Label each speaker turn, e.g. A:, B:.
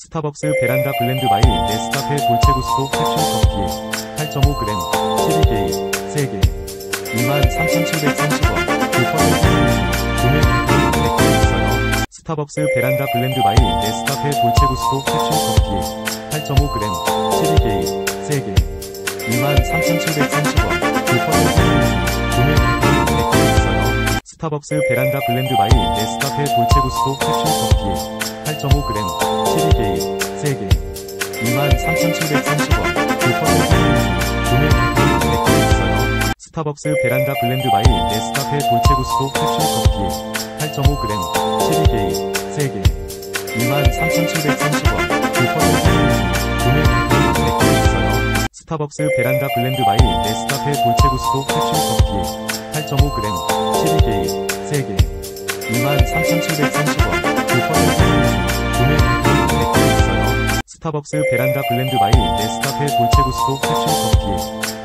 A: 스타벅스 베란다 블렌드 by 네스카페 돌체구스토 캡슐 커피 8.5g 12개입 3개 23,730원 9% 구매 금액이 있어요. 스타벅스 베란다 블렌드 by 네스카페 돌체구스토 캡슐 커피 8.5g 12개입 3개 23,730원 스타벅스 베란다 블렌드 by 네스카페 돌체구스토 캡슐 커피 8.5g 12개입 3개 23,730원 9% 구매 금액이 있어요. 스타벅스 베란다 블렌드 by 네스카페 돌체구스토 캡슐 커피 8.5g 12개입 3개 23,730원 9% 구매 금액이 있어요. 스타벅스 베란다 블렌드 by 네스카페 돌체구스토 캡슐 커피 8.5g 12개의 3개 23,730원 9% 구매 금액이 있어요. 스타벅스 베란다 블렌드 바이 네스카페 돌체구스도 캡슐 커피